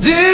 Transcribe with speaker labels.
Speaker 1: Dude.